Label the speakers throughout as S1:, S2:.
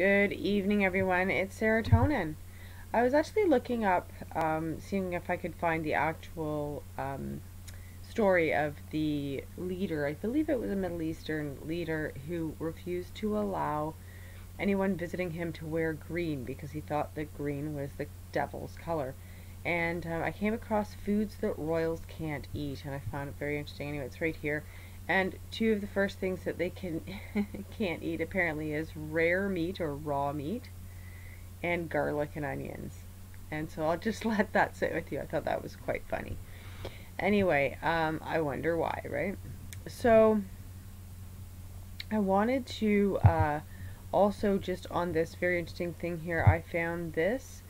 S1: Good evening, everyone. It's Sarah Tonen. I was actually looking up, um, seeing if I could find the actual um, story of the leader. I believe it was a Middle Eastern leader who refused to allow anyone visiting him to wear green because he thought that green was the devil's color. And um, I came across foods that royals can't eat, and I found it very interesting. Anyway, it's right here. And two of the first things that they can can't eat apparently is rare meat or raw meat and garlic and onions. And so I'll just let that sit with you. I thought that was quite funny. Anyway, um, I wonder why, right? So I wanted to uh, also just on this very interesting thing here, I found this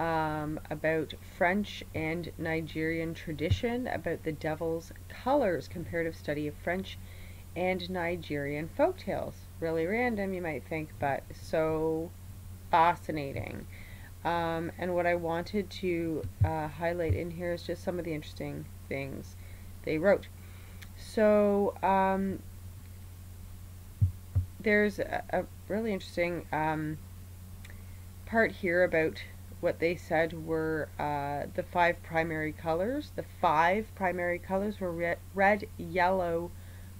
S1: um, about French and Nigerian tradition, about the devil's colors, comparative study of French and Nigerian folk tales. Really random, you might think, but so fascinating. Um, and what I wanted to uh, highlight in here is just some of the interesting things they wrote. So um, there's a, a, really interesting um, part here about what they said were uh, the five primary colors. The five primary colors were red, red yellow,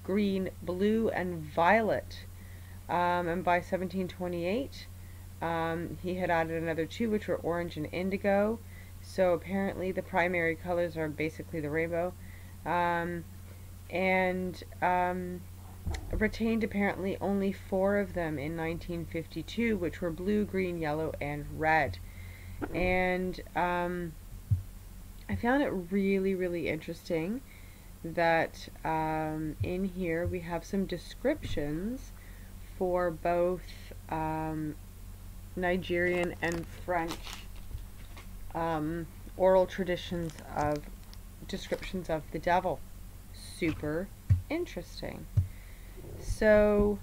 S1: green, blue, and violet. Um, and by 1728, um, he had added another two, which were orange and indigo. So apparently the primary colors are basically the rainbow. Um, and um, retained apparently only four of them in 1952, which were blue, green, yellow, and red and um, I found it really, really interesting that um, in here we have some descriptions for both um, Nigerian and French um, oral traditions of descriptions of the devil. Super interesting. So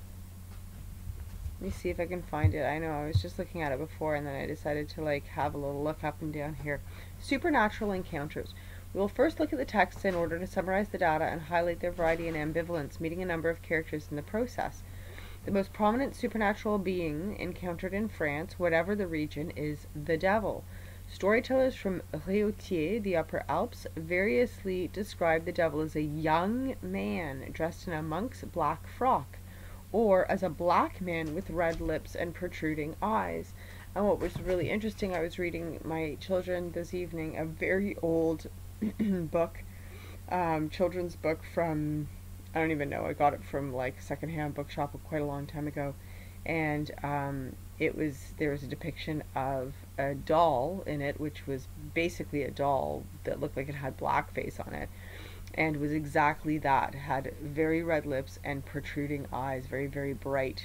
S1: let me see if I can find it. I know I was just looking at it before and then I decided to like have a little look up and down here. Supernatural encounters. We will first look at the text in order to summarize the data and highlight their variety and ambivalence, meeting a number of characters in the process. The most prominent supernatural being encountered in France, whatever the region, is the devil. Storytellers from Réotier, the Upper Alps, variously describe the devil as a young man dressed in a monk's black frock or as a black man with red lips and protruding eyes. And what was really interesting, I was reading my children this evening a very old book, um, children's book from, I don't even know, I got it from like secondhand bookshop quite a long time ago. And um, it was, there was a depiction of a doll in it, which was basically a doll that looked like it had blackface on it and was exactly that. Had very red lips and protruding eyes, very, very bright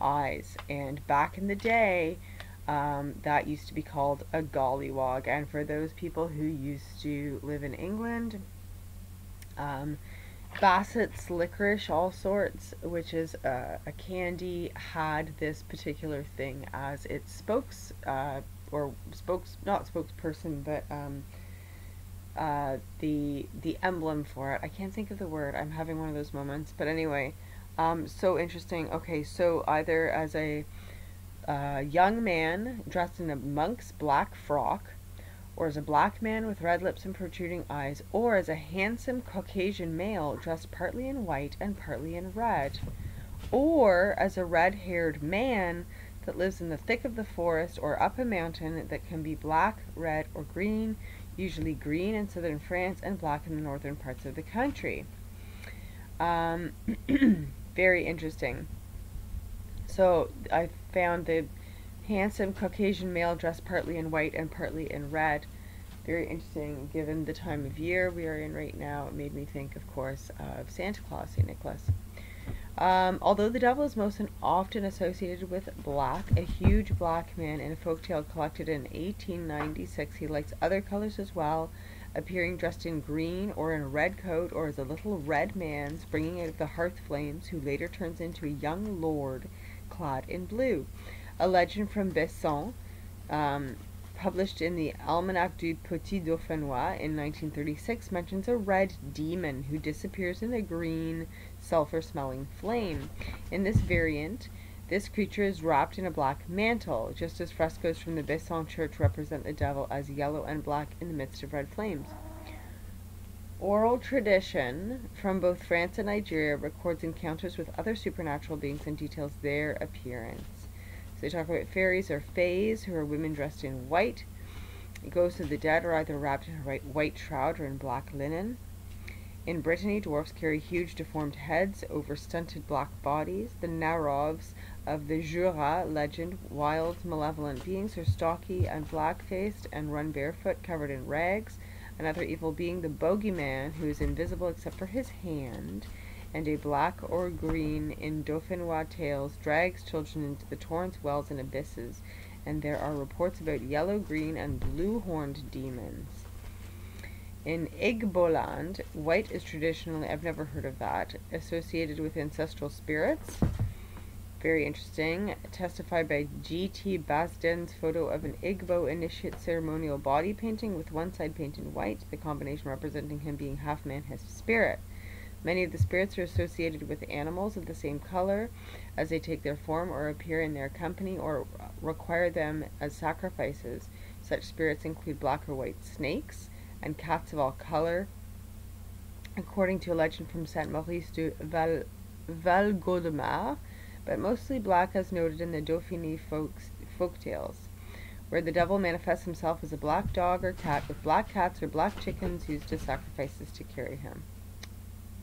S1: eyes. And back in the day, um, that used to be called a gollywog. And for those people who used to live in England, um, Bassett's licorice, all sorts, which is a, a, candy, had this particular thing as its spokes, uh, or spokes, not spokesperson, but um, uh, the the emblem for it. I can't think of the word. I'm having one of those moments. But anyway, um, so interesting. Okay, so either as a uh, young man dressed in a monk's black frock, or as a black man with red lips and protruding eyes, or as a handsome Caucasian male dressed partly in white and partly in red, or as a red-haired man that lives in the thick of the forest or up a mountain that can be black, red, or green, usually green in southern France and black in the northern parts of the country. Um, very interesting. So I found the handsome Caucasian male dressed partly in white and partly in red. Very interesting given the time of year we are in right now. It made me think, of course, of Santa Claus, St. Nicholas. Um, although the devil is most often associated with black, a huge black man in a folktale collected in 1896, he likes other colors as well, appearing dressed in green or in a red coat or as a little red man springing out of the hearth flames who later turns into a young lord clad in blue. A legend from Besson um, published in the Almanach du Petit Dauphinois in 1936, mentions a red demon who disappears in a green, sulfur smelling flame. In this variant, This creature is wrapped in a black mantle, just as frescoes from the Besson church represent the devil as yellow and black in the midst of red flames. Oral tradition from both France and Nigeria records encounters with other supernatural beings and details their appearance. So they talk about fairies or fays, who are women dressed in white. Ghosts of the dead are either wrapped in a white shroud or in black linen. In Brittany, dwarfs carry huge deformed heads over stunted black bodies. The Narovs of the Jura legend, wild, malevolent beings, are stocky and black faced and run barefoot, covered in rags. Another evil being, the bogeyman, who is invisible except for his hand, and a black or green in Dauphinois tales, drags children into the torrents, wells, and abysses. And there are reports about yellow, green, and blue horned demons. In Igboland, white is traditionally, I've never heard of that, associated with ancestral spirits. Very interesting. Testified by G.T. Basden's photo of an Igbo initiate ceremonial body painting with one side painted white, the combination representing him being half man, half spirit. Many of the spirits are associated with animals of the same color as they take their form or appear in their company or require them as sacrifices. Such spirits include black or white snakes, and cats of all color. According to a legend from Saint Maurice de Val, Valgaudemar, but mostly black as noted in the Dauphiné folks, folk tales, where the devil manifests himself as a black dog or cat with black cats or black chickens used as sacrifices to carry him.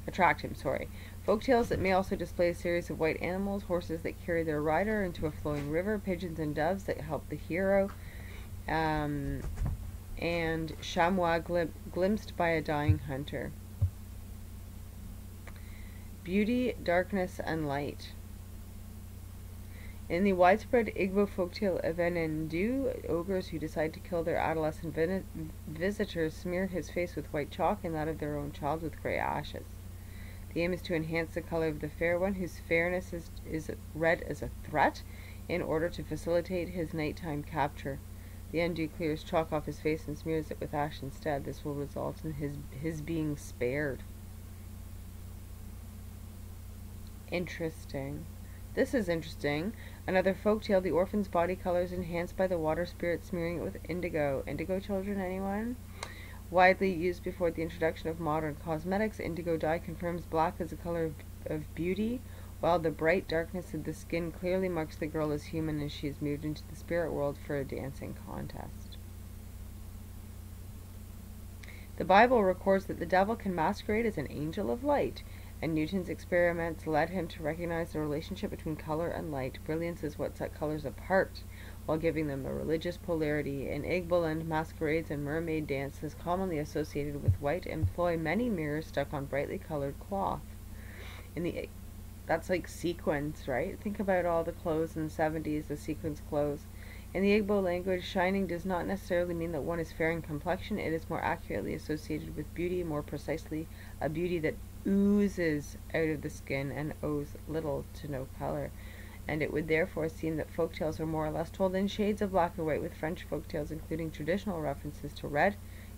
S1: Attract him, sorry. Folk tales that may also display a series of white animals, horses that carry their rider into a flowing river, pigeons and doves that help the hero, um, and chamois glim glimpsed by a dying hunter. Beauty, darkness, and light. In the widespread Igbo folktale Evenendu, ogres who decide to kill their adolescent visitors smear his face with white chalk and that of their own child with gray ashes. The aim is to enhance the color of the fair one, whose fairness is, is read as a threat, in order to facilitate his nighttime capture. The Endu clears chalk off his face and smears it with ash instead. This will result in his, his being spared. Interesting. This is interesting. Another folk tale, the orphan's body color is enhanced by the water spirit smearing it with indigo. Indigo children, anyone? Widely used before the introduction of modern cosmetics, indigo dye confirms black as a color of, of beauty, while the bright darkness of the skin clearly marks the girl as human as she is moved into the spirit world for a dancing contest. The Bible records that the devil can masquerade as an angel of light, and Newton's experiments led him to recognize the relationship between color and light. Brilliance is what set colors apart, while giving them a religious polarity. In Igboland, masquerades and mermaid dances commonly associated with white employ many mirrors stuck on brightly colored cloth. In the that's like sequins, right? Think about all the clothes in the 70s, the sequins clothes. In the Igbo language, shining does not necessarily mean that one is fair in complexion. It is more accurately associated with beauty, more precisely, a beauty that oozes out of the skin and owes little to no color. And it would therefore seem that folk tales are more or less told in shades of black or white, with French folk tales including traditional references to red,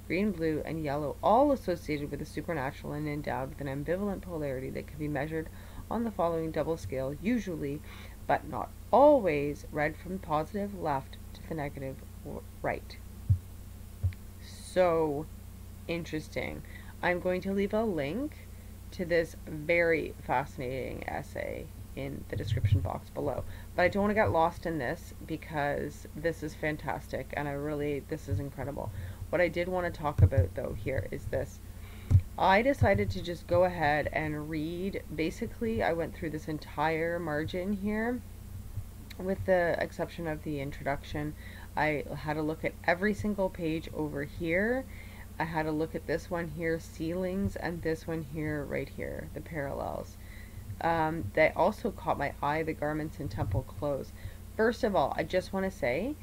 S1: green, blue, and yellow, all associated with the supernatural and endowed with an ambivalent polarity that can be measured on the following double scale, usually, but not always, read from the positive left to the negative right. So interesting. I'm going to leave a link to this very fascinating essay in the description box below. But I don't want to get lost in this because this is fantastic and I really, this is incredible. What I did want to talk about though here is this. I decided to just go ahead and read. Basically, I went through this entire margin here with the exception of the introduction. I had a look at every single page over here. I had a look at this one here, ceilings, and this one here, right here, the parallels. Um, they also caught my eye, the garments and temple clothes. First of all, I just want to say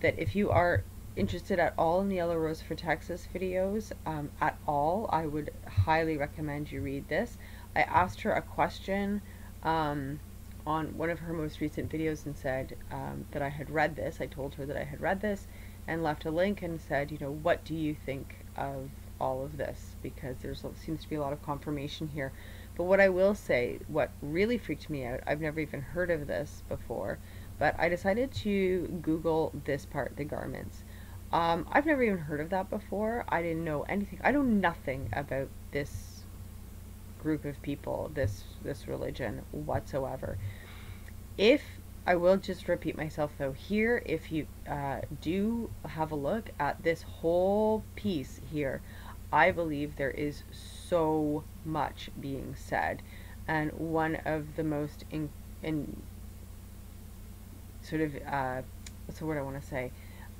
S1: that if you are interested at all in the Yellow Rose for Texas videos um, at all, I would highly recommend you read this. I asked her a question um, on one of her most recent videos and said um, that I had read this. I told her that I had read this and left a link and said, you know, what do you think of all of this? Because there seems to be a lot of confirmation here. But what I will say, what really freaked me out, I've never even heard of this before, but I decided to Google this part, the garments. Um, I've never even heard of that before. I didn't know anything. I know nothing about this group of people, this this religion whatsoever. If I will just repeat myself though here, if you uh, do have a look at this whole piece here, I believe there is so much being said, and one of the most in, in sort of uh, what's the word I want to say,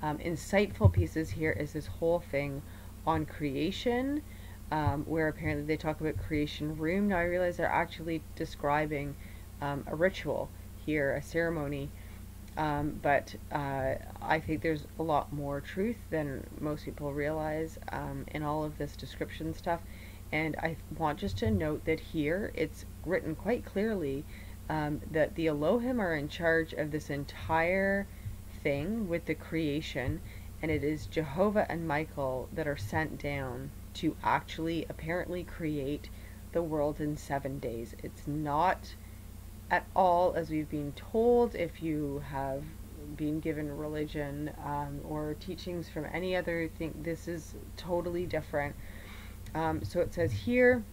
S1: um, insightful pieces here is this whole thing on creation. Um, where apparently they talk about creation room. Now I realize they're actually describing um, a ritual here, a ceremony. Um, but uh, I think there's a lot more truth than most people realize um, in all of this description stuff. And I want just to note that here it's written quite clearly um, that the Elohim are in charge of this entire thing with the creation, and it is Jehovah and Michael that are sent down to actually apparently create the world in seven days. It's not at all as we've been told if you have been given religion um, or teachings from any other thing this is totally different um, so it says here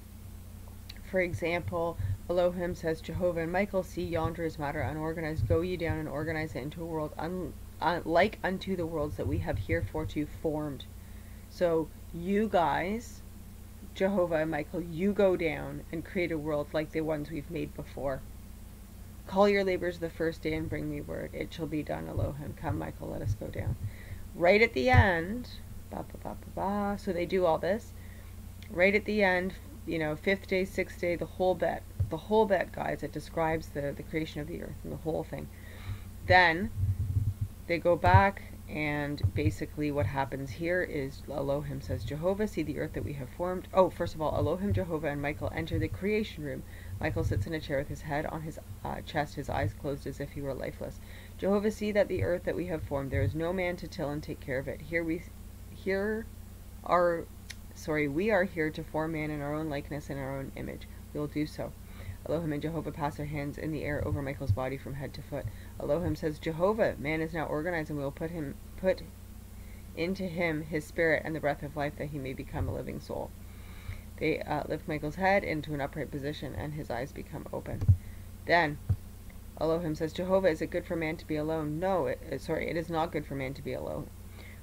S1: for example Elohim says Jehovah and Michael see yonder is matter unorganized go ye down and organize it into a world un, uh, like unto the worlds that we have hereforto formed so you guys Jehovah and Michael you go down and create a world like the ones we've made before Call your labors the first day and bring me word. It shall be done, Elohim. Come, Michael, let us go down. Right at the end, bah, bah, bah, so they do all this. Right at the end, you know, fifth day, sixth day, the whole bit. The whole bit, guys. It describes the, the creation of the earth and the whole thing. Then they go back and basically what happens here is Elohim says, Jehovah, see the earth that we have formed. Oh, first of all, Elohim, Jehovah, and Michael enter the creation room. Michael sits in a chair with his head on his uh, chest, his eyes closed as if he were lifeless. Jehovah, see that the earth that we have formed, there is no man to till and take care of it. Here we, here are, sorry, we are here to form man in our own likeness and our own image. We will do so. Elohim and Jehovah pass their hands in the air over Michael's body from head to foot. Elohim says, Jehovah, man is now organized, and we will put him put into him his spirit and the breath of life that he may become a living soul. They uh, lift Michael's head into an upright position, and his eyes become open. Then Elohim says, Jehovah, is it good for man to be alone? No, it, sorry, it is not good for man to be alone.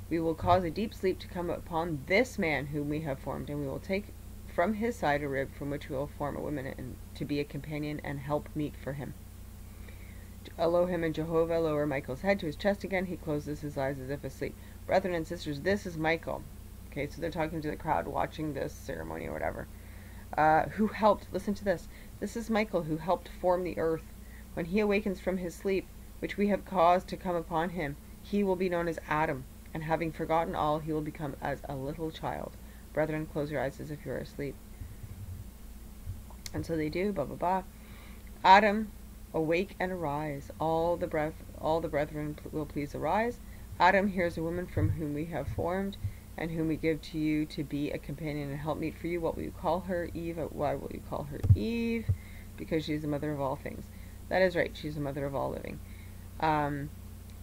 S1: We will cause a deep sleep to come upon this man whom we have formed, and we will take from his side a rib from which we will form a woman and to be a companion and help meet for him. Elohim and Jehovah lower Michael's head to his chest again. He closes his eyes as if asleep. Brethren and sisters, this is Michael. Okay, so they're talking to the crowd watching this ceremony or whatever. Uh, who helped, listen to this. This is Michael who helped form the earth. When he awakens from his sleep, which we have caused to come upon him, he will be known as Adam, and having forgotten all, he will become as a little child. Brethren, close your eyes as if you are asleep. And so they do, blah blah blah. Adam, awake and arise. All the breath, all the brethren will please arise. Adam, here's a woman from whom we have formed and whom we give to you to be a companion and helpmeet for you. What will you call her? Eve. Why will you call her Eve? Because she is the mother of all things. That is right. She's the mother of all living. Um,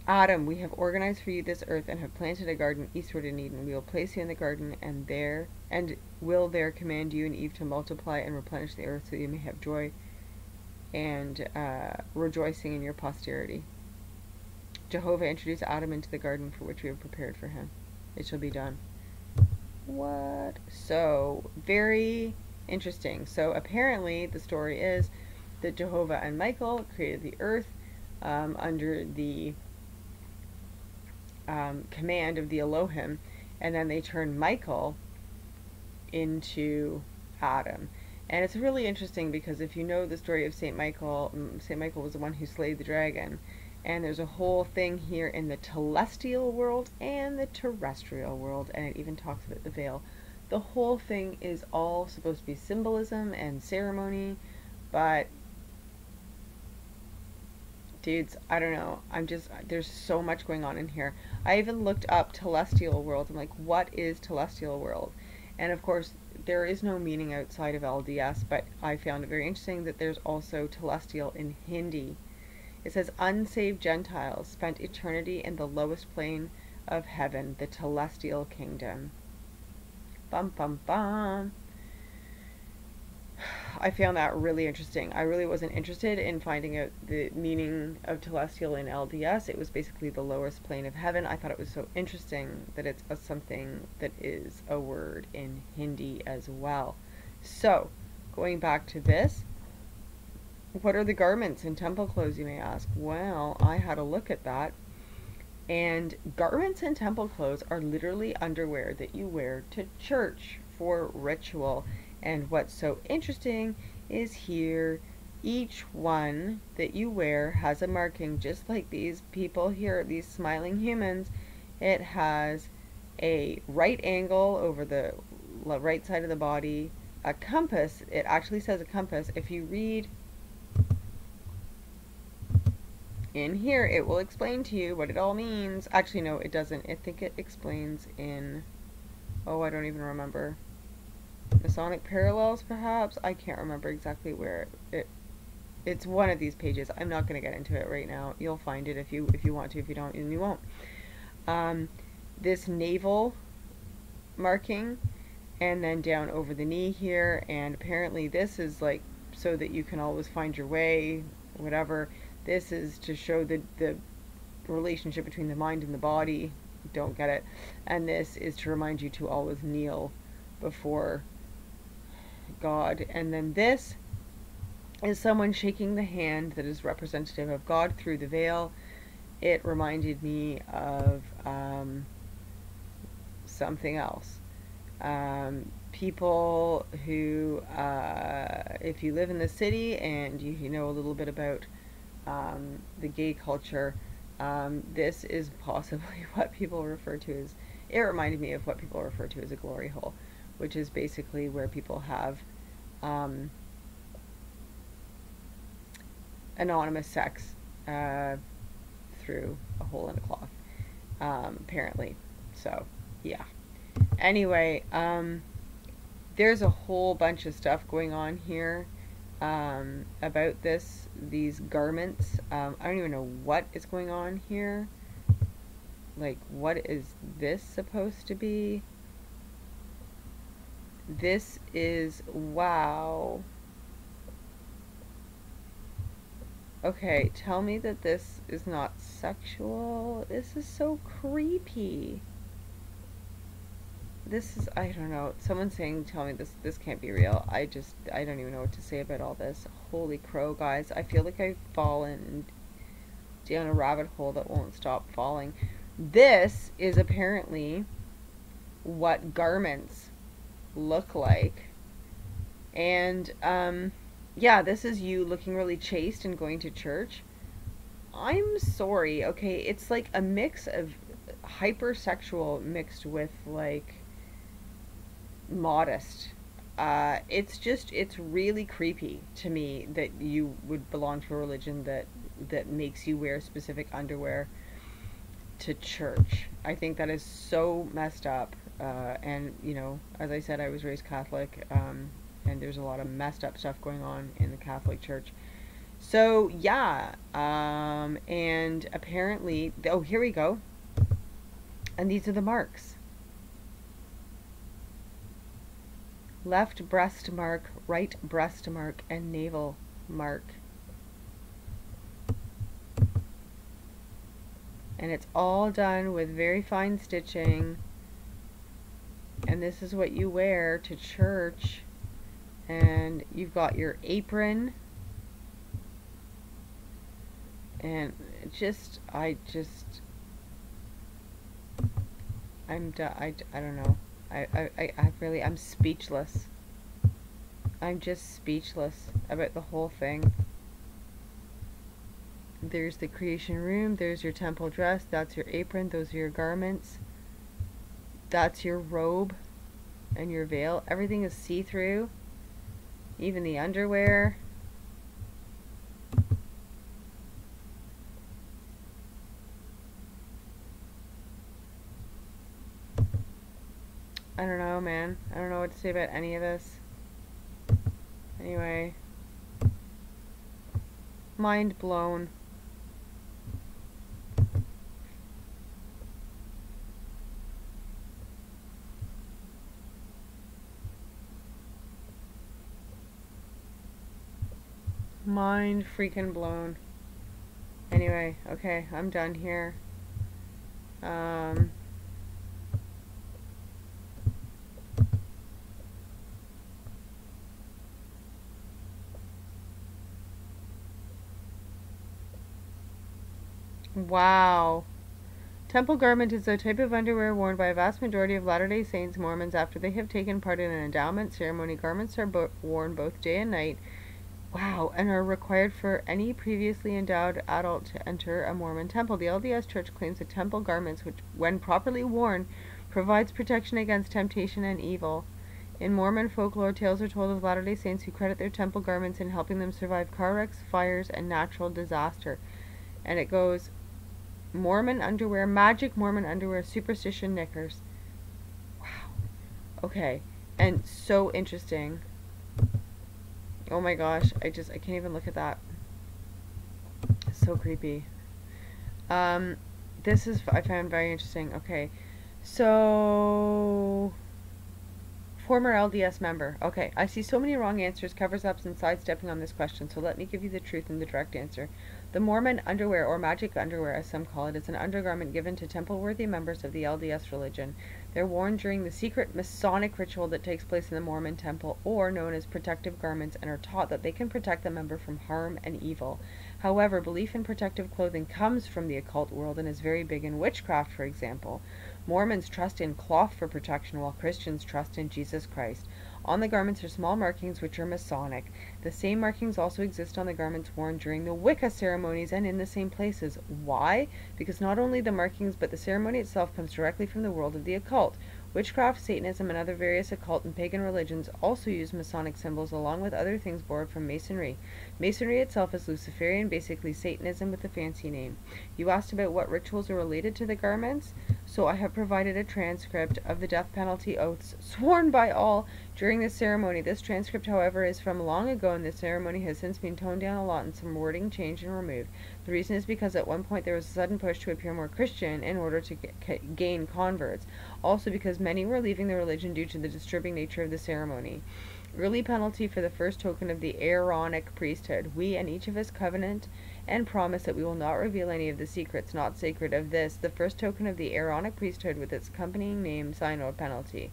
S1: Adam, we have organized for you this earth and have planted a garden eastward in Eden. We will place you in the garden and there and will there command you and Eve to multiply and replenish the earth so you may have joy and uh, rejoicing in your posterity. Jehovah introduced Adam into the garden for which we have prepared for him it shall be done. What? So, very interesting. So, apparently, the story is that Jehovah and Michael created the earth um, under the um, command of the Elohim, and then they turn Michael into Adam. And it's really interesting because if you know the story of St. Michael, St. Michael was the one who slayed the dragon and there's a whole thing here in the celestial world and the terrestrial world and it even talks about the veil the whole thing is all supposed to be symbolism and ceremony but dudes i don't know i'm just there's so much going on in here i even looked up celestial world i'm like what is celestial world and of course there is no meaning outside of LDS, but I found it very interesting that there's also telestial in Hindi. It says unsaved Gentiles spent eternity in the lowest plane of heaven, the telestial kingdom. Bum bum bum. I found that really interesting. I really wasn't interested in finding out the meaning of telestial in LDS. It was basically the lowest plane of heaven. I thought it was so interesting that it's a, something that is a word in Hindi as well. So, going back to this, what are the garments and temple clothes, you may ask? Well, I had a look at that. And garments and temple clothes are literally underwear that you wear to church for ritual. And what's so interesting is here, each one that you wear has a marking, just like these people here, these smiling humans. It has a right angle over the right side of the body, a compass. It actually says a compass. If you read in here, it will explain to you what it all means. Actually, no, it doesn't. I think it explains in, oh, I don't even remember. Masonic Parallels, perhaps? I can't remember exactly where it, it's one of these pages. I'm not going to get into it right now. You'll find it if you if you want to. If you don't, and you won't. Um, this navel marking, and then down over the knee here, and apparently this is like so that you can always find your way, whatever. This is to show the the relationship between the mind and the body. Don't get it. And this is to remind you to always kneel before God. And then this is someone shaking the hand that is representative of God through the veil. It reminded me of um, something else. Um, people who, uh, if you live in the city and you, know a little bit about um, the gay culture, um, this is possibly what people refer to as, it reminded me of what people refer to as a glory hole, which is basically where people have um, anonymous sex uh, through a hole in a cloth, um, apparently. So, yeah. Anyway, um, there's a whole bunch of stuff going on here um, about this, these garments. Um, I don't even know what is going on here. Like, what is this supposed to be? This is, wow. Okay, tell me that this is not sexual. This is so creepy. This is, I don't know, someone saying, tell me this, this can't be real. I just, I don't even know what to say about all this. Holy crow, guys. I feel like I've fallen down a rabbit hole that won't stop falling. This is apparently what garments look like. And um, yeah, this is you looking really chaste and going to church. I'm sorry, okay? It's like a mix of hypersexual mixed with like modest. Uh, it's just it's really creepy to me that you would belong to a religion that that makes you wear specific underwear to church. I think that is so messed up uh, and you know, as I said, I was raised Catholic, um, and there's a lot of messed up stuff going on in the Catholic Church. So yeah, um, and apparently, oh, here we go. And these are the marks. Left breast mark, right breast mark, and navel mark. And it's all done with very fine stitching and this is what you wear to church. And you've got your apron. And just I just I'm I, I don't know. I, I, I really I'm speechless. I'm just speechless about the whole thing. There's the creation room. There's your temple dress. That's your apron. Those are your garments that's your robe and your veil. Everything is see-through. Even the underwear. I don't know, man. I don't know what to say about any of this. Anyway. Mind blown. Mind freaking blown. Anyway, okay, I'm done here. Um... Wow. Temple garment is a type of underwear worn by a vast majority of Latter day Saints Mormons after they have taken part in an endowment ceremony. Garments are bo- worn both day and night. Wow, and are required for any previously endowed adult to enter a Mormon temple. The LDS Church claims that temple garments, which, when properly worn, provides protection against temptation and evil. In Mormon folklore, tales are told of Latter day Saints who credit their temple garments in helping them survive car wrecks, fires, and natural disaster. And it goes Mormon underwear, magic Mormon underwear, superstition knickers. Wow. Okay. And so interesting. Oh my gosh, I just I can't even look at that. So creepy. Um this is I found very interesting. Okay. So former LDS member. Okay, I see so many wrong answers, covers ups, and sidestepping on this question, so let me give you the truth and the direct answer. The Mormon underwear, or magic underwear as some call it, is an undergarment given to temple worthy members of the LDS religion. They're worn during the secret Masonic ritual that takes place in the Mormon temple, or known as protective garments, and are taught that they can protect the member from harm and evil. However, belief in protective clothing comes from the occult world and is very big in witchcraft, for example. Mormons trust in cloth for protection, while Christians trust in Jesus Christ. On the garments are small markings which are Masonic. The same markings also exist on the garments worn during the Wicca ceremonies and in the same places. Why? Because not only the markings but the ceremony itself comes directly from the world of the occult. Witchcraft, Satanism, and other various occult and pagan religions also use Masonic symbols along with other things borrowed from Masonry. Masonry itself is Luciferian, basically Satanism with a fancy name. You asked about what rituals are related to the garments, so I have provided a transcript of the death penalty oaths sworn by all during the ceremony. This transcript, however, is from long ago and the ceremony has since been toned down a lot and some wording changed and removed. The reason is because at one point there was a sudden push to appear more Christian in order to get, gain converts. Also because many were leaving the religion due to the disturbing nature of the ceremony. Early penalty for the first token of the Aaronic priesthood. We and each of us covenant and promise that we will not reveal any of the secrets not sacred of this, the first token of the Aaronic priesthood with its accompanying name, synod penalty.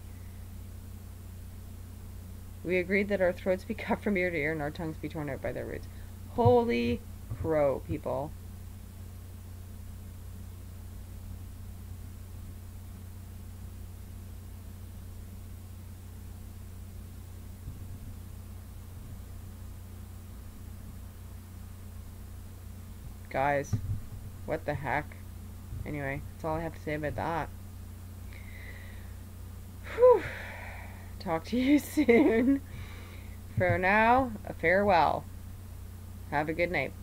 S1: We agreed that our throats be cut from ear to ear and our tongues be torn out by their roots. Holy crow, people. Guys, what the heck? Anyway, that's all I have to say about that. Whew. Talk to you soon. For now, a farewell. Have a good night.